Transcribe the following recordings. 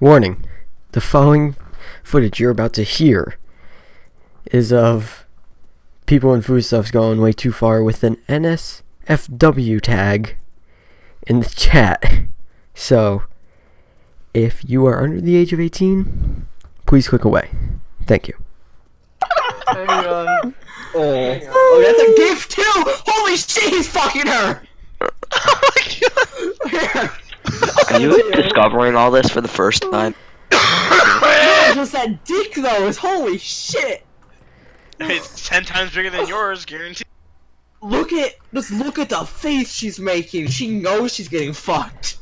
Warning the following footage you're about to hear is of people and foodstuffs going way too far with an NSFW tag in the chat. So, if you are under the age of 18, please click away. Thank you. Hang on. Uh, oh, oh, that's a gift too! Holy shit, he's fucking her! oh my Here. Are you discovering all this for the first oh time? Yeah, just that dick though is holy shit! It's ten times bigger than yours, guaranteed. Look at just look at the face she's making. She knows she's getting fucked.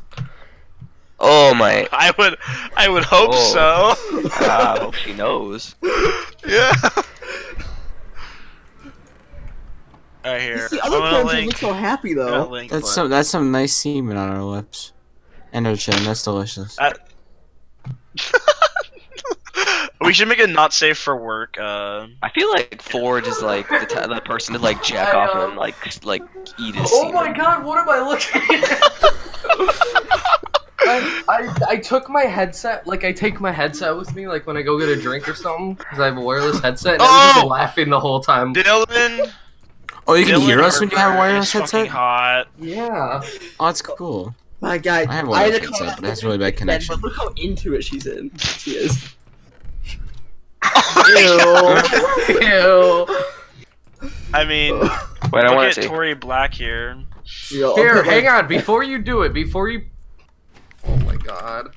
Oh my! I would, I would hope Oh. so. I hope she knows. yeah. Alright, here. The I'm other gonna link. look so happy though. That's some that's some nice semen on our lips. And our that's delicious. Uh, we should make it not safe for work. Uh, I feel like Ford is like the, t- the person to like jack I off know. and like like eat his Oh semen. my god, what am I looking at? I, I, I took my headset, like I take my headset with me, like when I go get a drink or something, because I have a wireless headset, and I was just Oh! laughing the whole time. Dylan. Oh, you can Dylan hear us when you have a Harper wireless fucking headset? Hot. Yeah. Oh, that's cool. My god, I have a I had wireless to call headset, but it has the really bad bed, connection. But look how into it she's in. She is. Ew. Ew. I mean, Wait, I look want at to see. Tori Black here. Yo, Here, okay, hang like- on, before you do it, before you. Oh my god.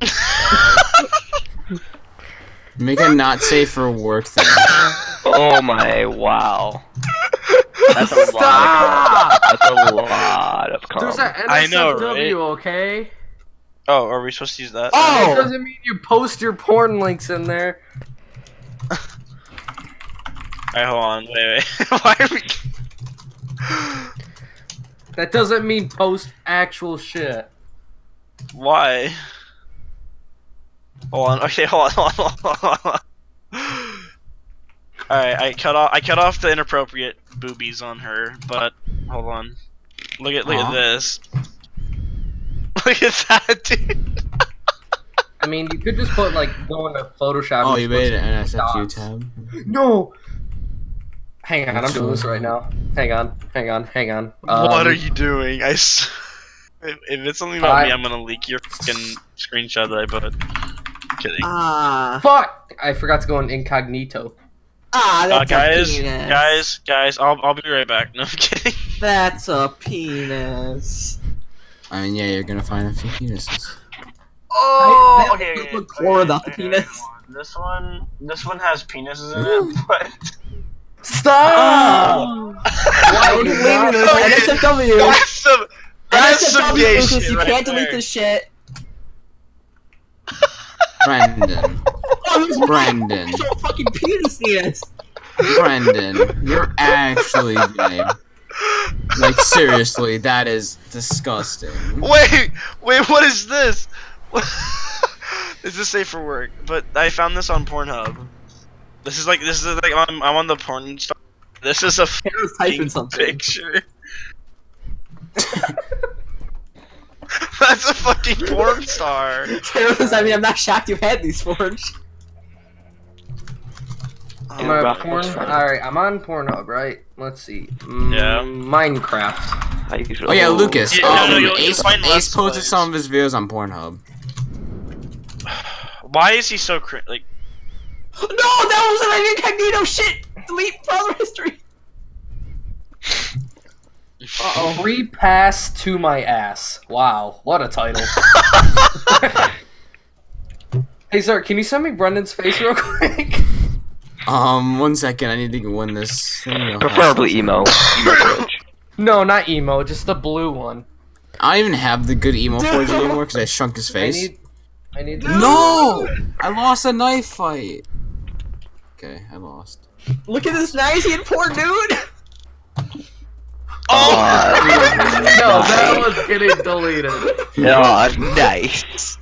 Make it not safe for work thing. Oh my! Wow. That's a lot. Stop! Of, that's a lot of cum. There's that NSFW, I know, right? okay? Oh, are we supposed to use that? Oh! It doesn't mean you post your porn links in there. Alright, hold on. Wait, wait. Why are we? That doesn't mean post actual shit. Why? Hold on. Okay, hold on. Hold on. Hold on. Alright, I cut off. I cut off the inappropriate boobies on her, but hold on. Look at look Aw. at this. Look at that, dude. I mean, you could just put like go into Photoshop. Oh, you made an some NSFW dots. tab. No. Hang on, I'm That's doing this right now. Hang on, hang on, hang on. what Um, are you doing? I. S- if, if it's something about I- me, I'm gonna leak your fucking screenshot that I put. Kidding. Ah, Fuck! I forgot to go in incognito. Ah, Uh, that's a guys, penis. guys, guys, I'll I'll be right back. No, I'm kidding. That's a penis. I mean, yeah, you're gonna find a few penises. Oh, That okay. would okay, look horrible without the penis. This one, this one has penises in it, but Stop! Why are you leaving this? Okay. NSFW. that's some, that's some NSFW, gay Lucas, shit you right can't delete this shit. Brendan. Oh, there's Brendan. a fucking penis penis. Brendan, you're actually gay. Like, seriously, that is disgusting. Wait, wait, what is this? is this safe for work? But I found this on Pornhub. This is like this is like on, I'm on the porn. This is a fucking picture. That's a fucking porn star. Tara's, I mean, I'm not shocked you had these forged. I'm Yeah, at porn. Alright, I'm on Pornhub, right? Let's see. Mm, Yeah. Minecraft. I usually. Oh yeah, Lucas. Yeah, no, um, no, you'll- you'll Ace, find Ace less posted plays. some of his videos on Pornhub. Why is he so cr- like? No, that wasn't an incognito shit. Delete browser history. Uh-oh. Free pass to my ass. Wow, what a title. hey, sir, can you send me Brendan's face real quick? Um, one second, I need to win this. thing real fast. Preferably emo. emo no, not emo, just the blue one. I don't even have the good emo forge anymore because I shrunk his face. I need. I need. No! I lost a knife fight. Okay, I lost. Look at this nice and poor dude. Oh, No, was getting deleted. Oh, nice.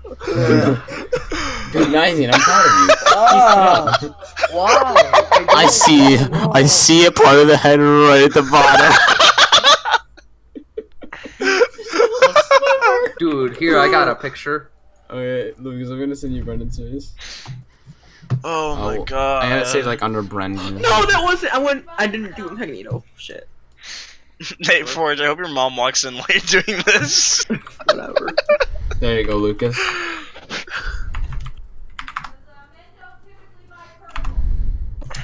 Dude, 19, I'm proud of you. Oh, wow. I see, I see a part of the head right at the bottom. Dude, here I got a picture. Okay, Lucas, I'm gonna send you Brendan's face. Oh my Oh, god. I had it saved like under Brendan. No, that wasn't. I went. I didn't do incognito. Shit. Nate Forge, I hope your mom walks in while you're doing this. Whatever. There you go, Lucas.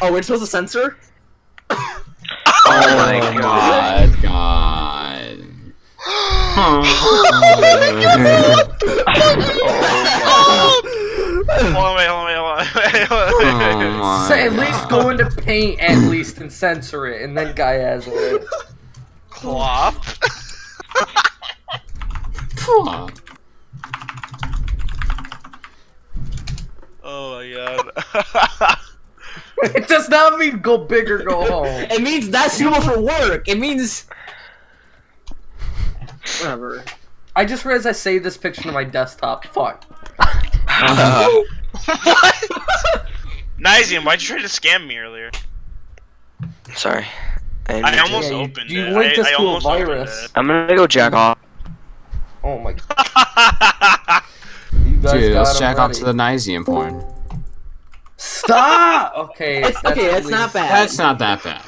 Oh, we're supposed to censor? Oh my god. God. hold on, wait, hold on, wait, hold on, wait, hold on, wait, wait, wait. Oh my So at least God. go into paint at least and censor it, and then Gyazo it. Clop. Fuck. Oh my god. it does not mean go big or go home. It means that's suitable for work. It means. Whatever. I just realized I saved this picture to my desktop. Fuck. what? Nyzian, why'd you try to scam me earlier? Sorry. I, I almost Yeah, you- opened you it. linked I, us I to a almost virus. I'm gonna go jack off. Oh my. You guys Dude, got let's him jack off to the Nyzian porn. Stop. Okay. It's, that's okay, at that's not bad. That's not that bad.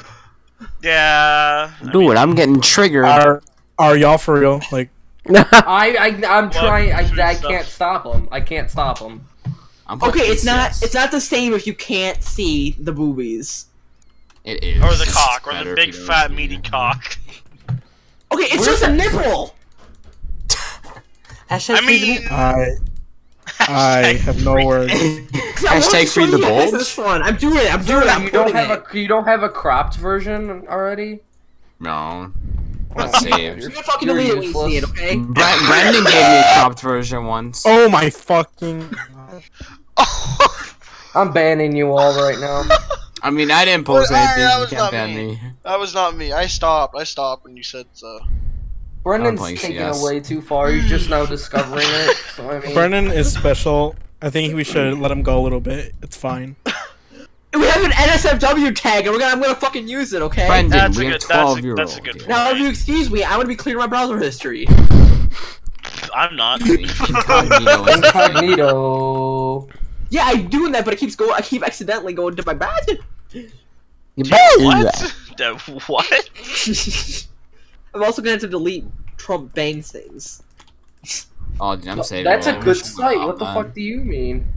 yeah. I Dude, mean, I'm getting triggered. Are are y'all for real? Like, I, I, I'm trying. I, I can't stop him. I can't stop him. I'm Okay, it's not. pissed. It's not the same if you can't see the boobies. It is. or the cock, or the big fat see meaty cock. Okay, it's Where's just a nipple. I mean, I I have no words. I want Hashtag to free show the you bulge? This one. I'm doing it. I'm doing it. I'm you don't have it. a you don't have a cropped version already. No. Not Oh, saved. You're gonna fucking You're delete you see it, okay? Bre- Brendan gave me a cropped version once. Oh my fucking. I'm banning you all right now. I mean, I didn't post Well, anything. that You was can't ban me. me. that was not me. I stopped. I stopped when you said uh, so. Brendan's taking CS. it way too far. He's just now discovering it. So I mean, Brennan is special. I think we should let him go a little bit. It's fine. We have an NSFW tag, and we're gonna. I'm gonna fucking use it, okay? Brendan, That's a we good- have that's a- 12 year that's a old. good Now, if you excuse me, I'm gonna be clearing my browser history. I'm not. Incognito incognito. Yeah, I'm doing that, but it keeps going. I keep accidentally going to my bad. You better do what? what? I'm also gonna have to delete Trump bang things. Oh, dude, I'm saving. That's a good site. What the fuck do you mean?